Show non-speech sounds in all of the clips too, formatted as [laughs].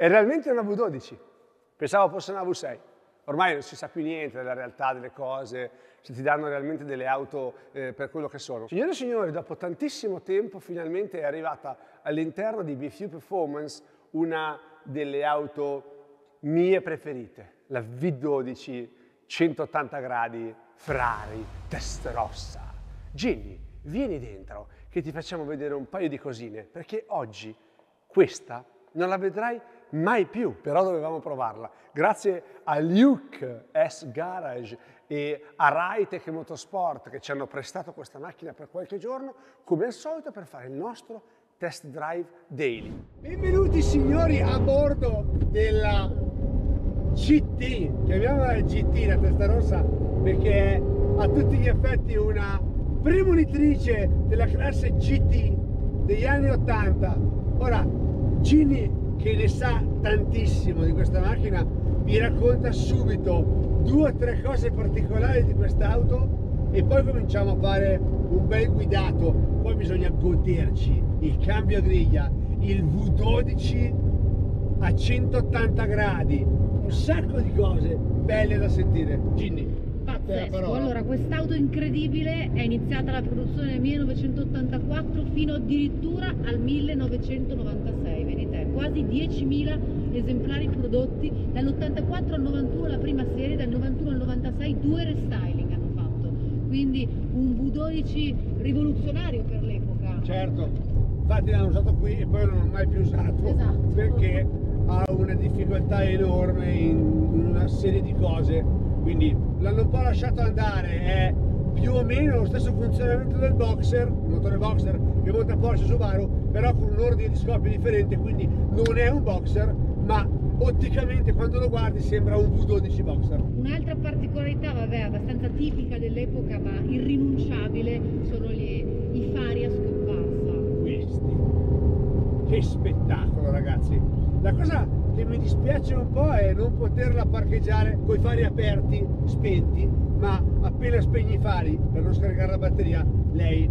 È realmente una V12. Pensavo fosse una V6. Ormai non si sa più niente della realtà delle cose, se ti danno realmente delle auto eh, per quello che sono. Signore e signori, dopo tantissimo tempo finalmente è arrivata all'interno di BFU Performance una delle auto mie preferite, la V12 180 gradi Ferrari testa rossa. Ginny, vieni dentro che ti facciamo vedere un paio di cosine, perché oggi questa non la vedrai mai più, però dovevamo provarla. Grazie a Luke S Garage e a Raitech Motorsport che ci hanno prestato questa macchina per qualche giorno, come al solito per fare il nostro test drive daily. Benvenuti signori a bordo della GT, chiamiamola GT la testa rossa perché è a tutti gli effetti una premonitrice della classe GT degli anni 80 Ora, Gini, che ne sa tantissimo di questa macchina, vi racconta subito due o tre cose particolari di quest'auto e poi cominciamo a fare un bel guidato. Poi bisogna goderci il cambio a griglia, il V12 a 180 gradi, un sacco di cose belle da sentire. Ginny. Allora, quest'auto incredibile è iniziata la produzione nel 1984 fino addirittura al 1996, vedete, quasi 10.000 esemplari prodotti, dall'84 al 91 la prima serie, dal 91 al 96 due restyling hanno fatto, quindi un V12 rivoluzionario per l'epoca. Certo, infatti l'hanno usato qui e poi non l'hanno mai più usato, esatto. perché ha una difficoltà enorme in una serie di cose quindi l'hanno un po' lasciato andare, è più o meno lo stesso funzionamento del boxer, il motore boxer che monta Porsche Subaru, però con un ordine di scoppio differente, quindi non è un boxer, ma otticamente quando lo guardi sembra un V12 boxer. Un'altra particolarità, vabbè, abbastanza tipica dell'epoca, ma irrinunciabile, sono gli, i fari a scomparsa. Questi. Che spettacolo, ragazzi! La cosa che mi dispiace un po' è non poterla parcheggiare con i fari aperti, spenti, ma appena spegni i fari per non scaricare la batteria, lei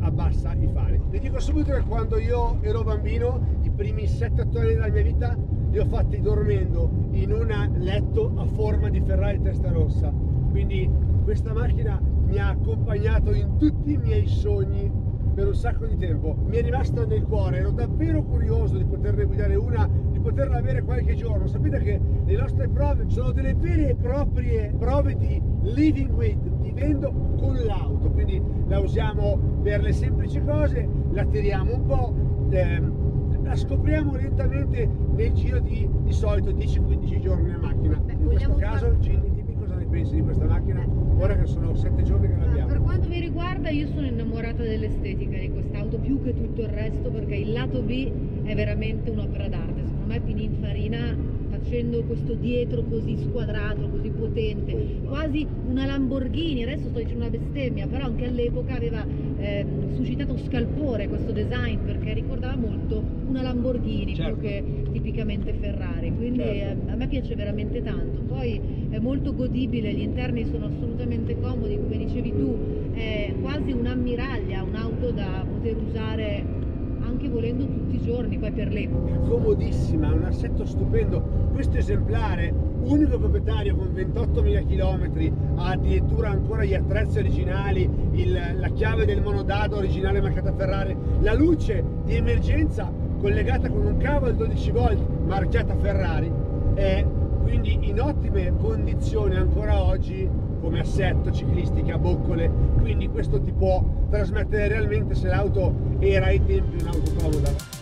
abbassa i fari. Vi dico subito che quando io ero bambino, i primi 7-8 anni della mia vita li ho fatti dormendo in un letto a forma di Ferrari testa rossa. Quindi questa macchina mi ha accompagnato in tutti i miei sogni per un sacco di tempo. Mi è rimasta nel cuore, ero davvero curioso di poterne guidare una, di poterla avere qualche giorno. Sapete che le nostre prove sono delle vere e proprie prove di living with, vivendo con l'auto, quindi la usiamo per le semplici cose, la tiriamo un po', ehm, la scopriamo lentamente nel giro di di solito 10-15 giorni in macchina. Beh, in questo caso, Ginny, dimmi cosa ne pensi di questa macchina, ora che sono 7 giorni che l'abbiamo. Per quanto mi riguarda, io sono innamorata dell'estetica di quest'auto più che tutto il resto perché il lato B è veramente un'opera d'arte. Secondo me Pininfarina facendo questo dietro così squadrato, così potente, quasi una Lamborghini, adesso sto dicendo una bestemmia, però anche all'epoca aveva eh, suscitato scalpore questo design perché ricordava molto una Lamborghini certo. più che tipicamente Ferrari, quindi certo. eh, a me piace veramente tanto. Poi è molto godibile, gli interni sono assolutamente comodi, come dicevi tu, è quasi un'ammiraglia, un'auto da poter usare anche volendo tutti i giorni, poi per l'epoca. Comodissima, un assetto stupendo. Questo esemplare, unico proprietario con 28.000 km, ha addirittura ancora gli attrezzi originali, il, la chiave del monodado originale marcata Ferrari, la luce di emergenza collegata con un cavo al 12 volt marchiata Ferrari. È quindi in ottime condizioni ancora oggi come assetto ciclistica, boccole, quindi questo ti può trasmettere realmente se l'auto era ai tempi un'auto comoda.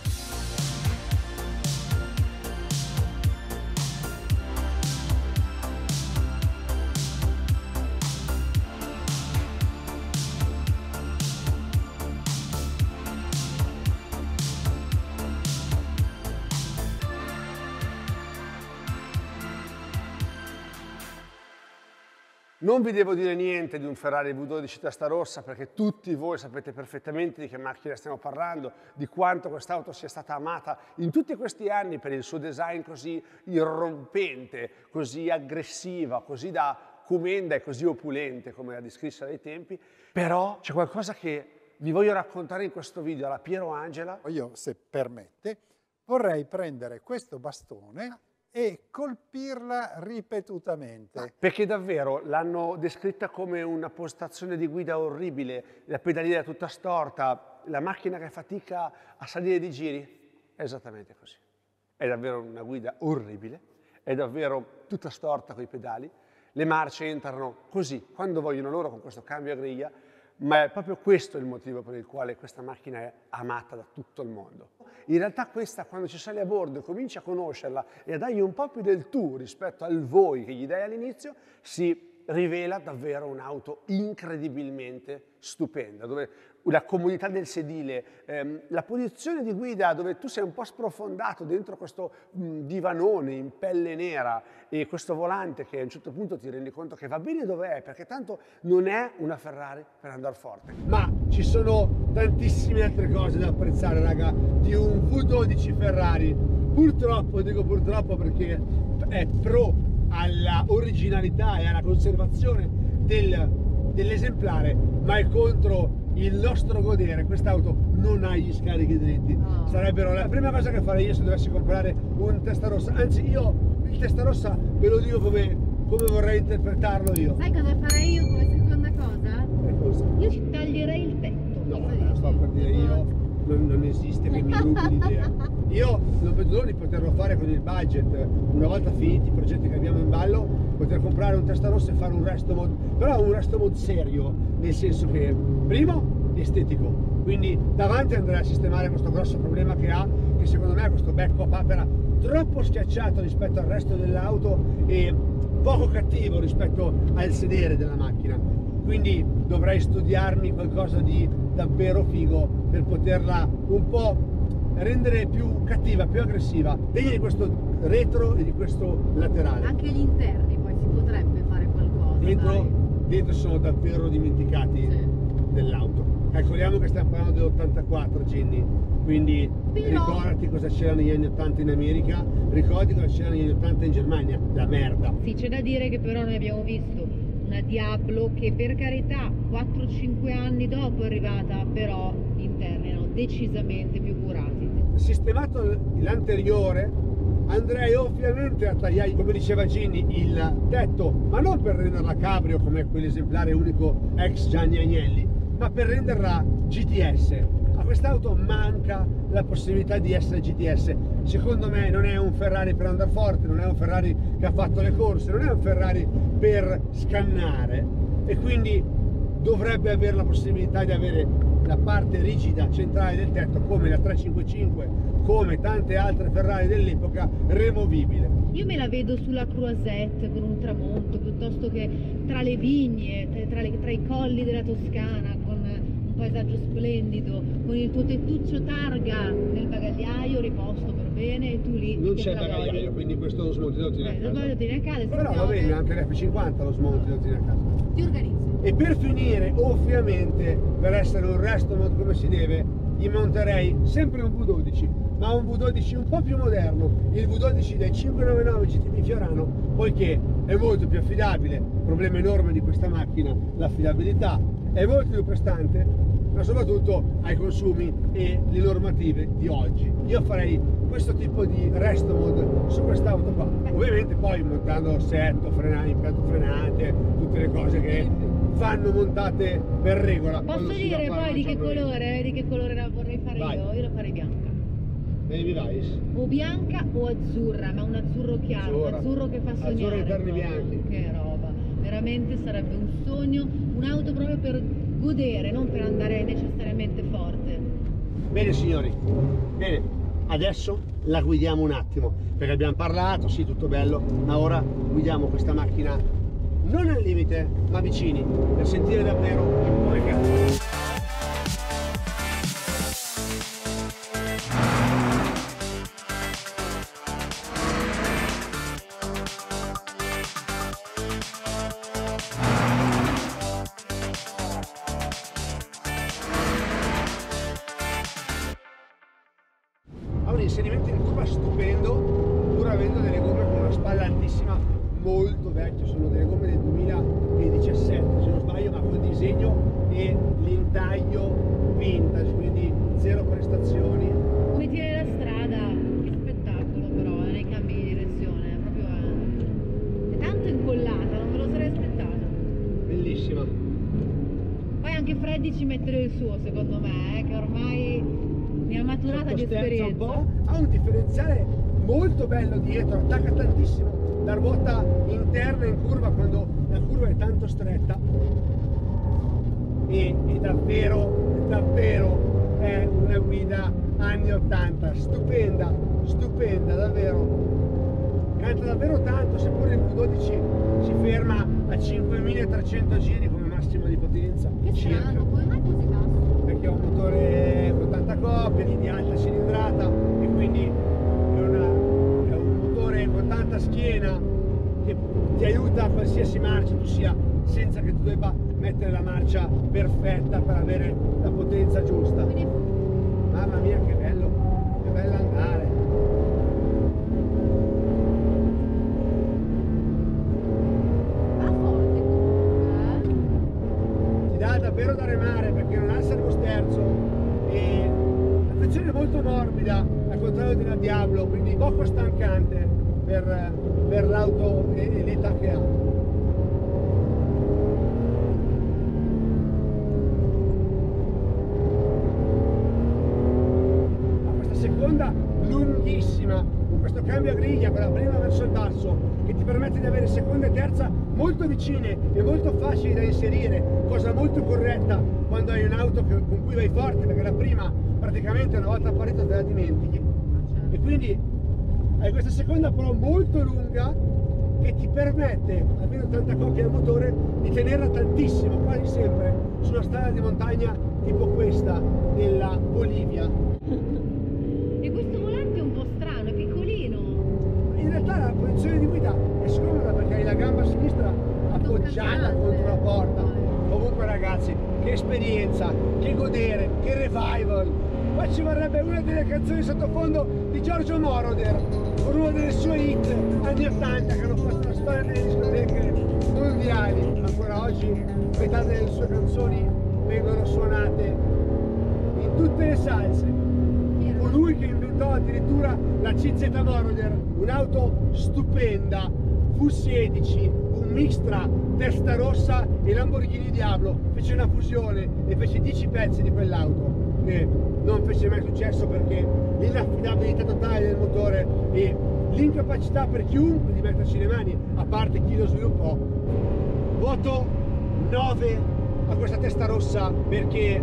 Non vi devo dire niente di un Ferrari V12 testa rossa perché tutti voi sapete perfettamente di che macchina stiamo parlando, di quanto quest'auto sia stata amata in tutti questi anni per il suo design così irrompente, così aggressiva, così da cumenda e così opulente come la descrissa dai tempi, però c'è qualcosa che vi voglio raccontare in questo video alla Piero Angela. Io, se permette, vorrei prendere questo bastone e colpirla ripetutamente. Perché davvero l'hanno descritta come una postazione di guida orribile, la pedaliera tutta storta, la macchina che fatica a salire di giri. È esattamente così. È davvero una guida orribile, è davvero tutta storta con i pedali. Le marce entrano così, quando vogliono loro, con questo cambio a griglia, ma è proprio questo il motivo per il quale questa macchina è amata da tutto il mondo. In realtà questa, quando ci sali a bordo e cominci a conoscerla e a dargli un po' più del tu rispetto al voi che gli dai all'inizio, si rivela davvero un'auto incredibilmente stupenda, dove la comodità del sedile, ehm, la posizione di guida dove tu sei un po' sprofondato dentro questo mh, divanone in pelle nera e questo volante che a un certo punto ti rendi conto che va bene dove è, perché tanto non è una Ferrari per andare forte. Ma ci sono tantissime altre cose da apprezzare, raga, di un V12 Ferrari. Purtroppo, dico purtroppo perché è pro alla originalità e alla conservazione del, dell'esemplare, ma è contro il nostro godere. Quest'auto non ha gli scarichi dritti. No. Sarebbero la prima cosa che farei io se dovessi comprare un testa rossa. Anzi, io il testa rossa ve lo dico come, come vorrei interpretarlo io. Sai cosa farei io come seconda cosa? cosa? Io ci taglierei il tetto. No, me sto per dire io non, non esiste che mi rubi l'idea. [laughs] Io non vedo l'ora di poterlo fare con il budget, una volta finiti i progetti che abbiamo in ballo, poter comprare un testa rossa e fare un resto mod, però un resto mod serio, nel senso che, primo, estetico, quindi davanti andrei a sistemare questo grosso problema che ha, che secondo me questo becco a papera troppo schiacciato rispetto al resto dell'auto e poco cattivo rispetto al sedere della macchina. Quindi dovrei studiarmi qualcosa di davvero figo per poterla un po' rendere più cattiva, più aggressiva, degna di questo retro e di questo laterale. Anche gli interni si potrebbe fare qualcosa. Dentro, dentro sono davvero dimenticati sì. dell'auto. Calcoliamo che stiamo parlando dell'84 Ginny, quindi Però... ricordati cosa c'era negli anni 80 in America, ricordi cosa c'era negli anni 80 in Germania, la merda. Sì, c'è da dire che però noi abbiamo visto una Diablo che per carità 4-5 anni dopo è arrivata, però gli interni erano decisamente più curati. Sistemato l'anteriore, andrei ovviamente a tagliare, come diceva Ginny, il tetto, ma non per renderla cabrio come quell'esemplare unico ex Gianni Agnelli, ma per renderla GTS quest'auto manca la possibilità di essere GTS. Secondo me non è un Ferrari per andare forte, non è un Ferrari che ha fatto le corse, non è un Ferrari per scannare e quindi dovrebbe avere la possibilità di avere la parte rigida centrale del tetto come la 355 come tante altre Ferrari dell'epoca removibile. Io me la vedo sulla Croisette con un tramonto piuttosto che tra le vigne tra, le, tra i colli della Toscana paesaggio splendido, con il tuo tettuccio targa nel bagagliaio riposto per bene e tu lì non c'è bagagliaio quindi questo lo smonti lo tieni eh, a casa. lo tieni a casa però va bene anche l'F50 lo smonti lo tieni a casa. Ti organizzi. E per finire ovviamente per essere un resto come si deve gli monterei sempre un V12 ma un V12 un po' più moderno il V12 del 599 GTB Fiorano poiché è molto più affidabile problema enorme di questa macchina l'affidabilità è molto più prestante, ma soprattutto ai consumi e le normative di oggi. Io farei questo tipo di resto mod su quest'auto qua. Ovviamente poi montando setto, frenante, impianto frenante, tutte le cose che vanno montate per regola. Posso dire poi di che colore? Di che colore la vorrei fare Vai. io? Io la farei bianca. Baby Vice. O bianca o azzurra, ma un azzurro chiaro, azzurra. un azzurro che fa sognare. Azzurro interni bianchi. Che roba veramente sarebbe un sogno, un'auto proprio per godere, non per andare necessariamente forte. Bene signori, bene, adesso la guidiamo un attimo, perché abbiamo parlato, sì tutto bello, ma ora guidiamo questa macchina non al limite, ma vicini, per sentire davvero come cazzo. inserimento in curva stupendo pur avendo delle gomme con una spalla altissima molto vecchio, sono delle gomme del 2017 se non sbaglio, ma col disegno e l'intaglio vintage, quindi zero prestazioni. Come tiene la strada, che spettacolo però, eh, nei cambi di direzione, è proprio eh, è tanto incollata, non me lo sarei aspettata. Bellissima. Poi anche Freddy ci mette del suo secondo me, eh, che ormai ne ha maturata di Sottosterza un esperienza. po', ha un differenziale molto bello dietro, attacca tantissimo la ruota interna in curva quando la curva è tanto stretta e, e davvero, davvero è una guida anni 80, stupenda, stupenda, davvero. Canta davvero tanto, seppure il V12 si ferma a 5300 giri come massima di potenza. Che circa strano, come mai così basso? perché è un motore con tanta coppia, di alta cilindrata e quindi tanta schiena che ti aiuta a qualsiasi marcia tu sia senza che tu debba mettere la marcia perfetta per avere la potenza giusta. Mamma mia che bello, che bello andare. va forte comunque, eh? ti dà davvero da remare perché non ha il servosterzo e la frizione è molto morbida al contrario della Diablo quindi poco stancante per, per l'auto e, e l'età che ha. Ma questa seconda lunghissima con questo cambio a griglia con la prima verso il basso che ti permette di avere seconda e terza molto vicine e molto facili da inserire cosa molto corretta quando hai un'auto con cui vai forte perché la prima praticamente una volta apparita te la dimentichi. E quindi hai questa seconda però molto lunga che ti permette, almeno tanta coppia al motore, di tenerla tantissimo, quasi sempre, su una strada di montagna tipo questa della Bolivia. [laughs] E questo volante è un po' strano, è piccolino. In realtà la posizione di guida è scomoda perché hai la gamba sinistra appoggiata contro la porta. Comunque ragazzi, che esperienza, che godere, che revival. Qua ci vorrebbe una delle canzoni sottofondo di Giorgio Moroder, una delle sue hit anni 80 che hanno fatto la storia delle discoteche mondiali. Ancora oggi metà delle sue canzoni vengono suonate in tutte le salse. Colui che inventò addirittura la CZ Moroder, un'auto stupenda, V16, un mix tra testa rossa e Lamborghini Diablo, fece una fusione e fece 10 pezzi di quell'auto, che non fece mai successo perché l'inaffidabilità totale del motore e l'incapacità per chiunque di metterci le mani, a parte chi lo sviluppò, voto 9 a questa testa rossa perché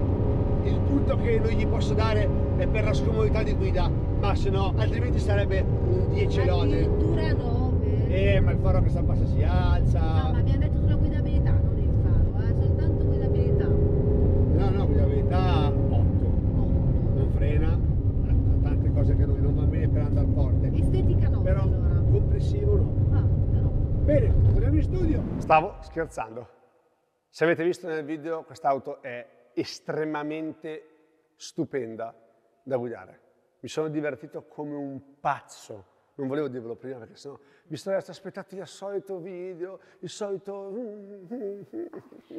il punto che non gli posso dare è per la scomodità di guida, ma se no, altrimenti sarebbe un 10 lode. Addirittura 9. Eh, ma il faro che sta bassa si alza. No, ma abbiamo detto sulla guidabilità, non il faro, eh, soltanto guidabilità. No, no, guidabilità 8. Non frena, ha ha tante cose che non, non vanno bene per andare forte. Estetica 9 Però allora. complessivo no. Ah, però. Bene, torniamo in studio. Stavo scherzando. Se avete visto nel video, quest'auto è estremamente stupenda da guidare. Mi sono divertito come un pazzo. Non volevo dirvelo prima perché sennò mi sareste aspettati il solito video, il solito...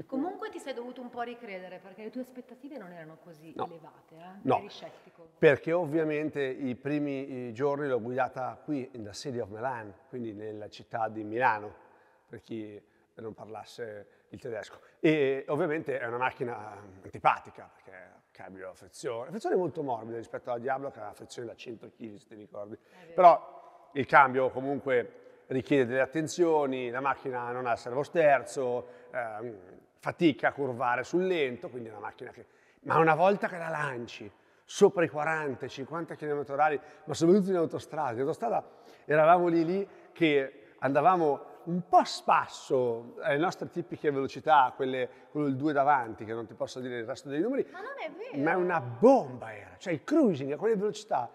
Comunque ti sei dovuto un po' ricredere perché le tue aspettative non erano così No. elevate, eh? No. Eri scettico. Perché ovviamente i primi giorni l'ho guidata qui, in the city of Milan, quindi nella città di Milano, per chi non parlasse il tedesco. E ovviamente è una macchina antipatica, perché ha cambio a frizione. La frizione è molto morbida rispetto alla Diablo, che ha la frizione da 100 kg, se ti ricordi. Però il cambio comunque richiede delle attenzioni, la macchina non ha servosterzo, ehm, fatica a curvare sul lento, quindi è una macchina che... Ma una volta che la lanci sopra i 40, 50 km h ma soprattutto in autostrada, in autostrada eravamo lì lì che andavamo un po' a spasso alle nostre tipiche velocità, quelle, quello il 2 davanti, che non ti posso dire il resto dei numeri, Ma non è vero. ma è una bomba era, cioè il cruising a quelle velocità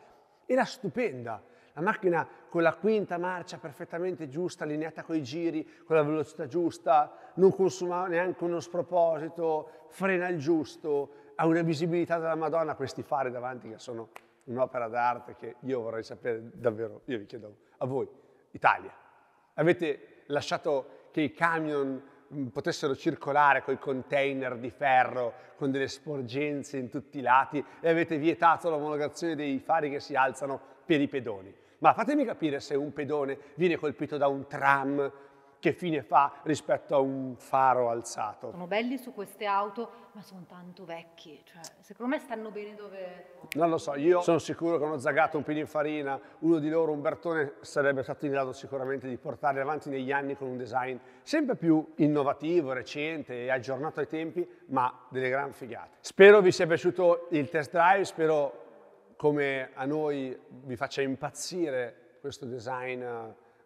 era stupenda. La macchina con la quinta marcia perfettamente giusta, allineata coi giri, con la velocità giusta, non consuma neanche uno sproposito, frena il giusto, ha una visibilità della Madonna, questi fari davanti che sono un'opera d'arte che io vorrei sapere davvero, io vi chiedo a voi, Italia, avete lasciato che i camion mh, potessero circolare con i container di ferro, con delle sporgenze in tutti i lati e avete vietato l'omologazione dei fari che si alzano per i pedoni. Ma fatemi capire se un pedone viene colpito da un tram che fine fa rispetto a un faro alzato. Sono belli su queste auto, ma sono tanto vecchi. Cioè, secondo me stanno bene dove... Non lo so, io sono sicuro che uno Zagato, un Pininfarina, uno di loro, un Bertone, sarebbe stato in grado sicuramente di portarli avanti negli anni con un design sempre più innovativo, recente e aggiornato ai tempi, ma delle gran figate. Spero vi sia piaciuto il test drive, spero come a noi vi faccia impazzire questo design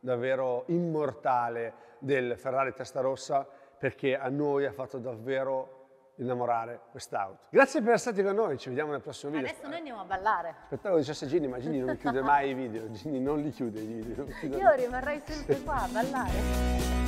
davvero immortale del Ferrari Testarossa perché a noi ha fatto davvero innamorare quest'auto. Grazie per essere stati con noi, ci vediamo nel prossimo video. Adesso noi andiamo a ballare. Aspettavo dicesse Ginny, ma Ginny non chiude mai i video, Ginny non li chiude i video. Io rimarrei sempre qua a ballare.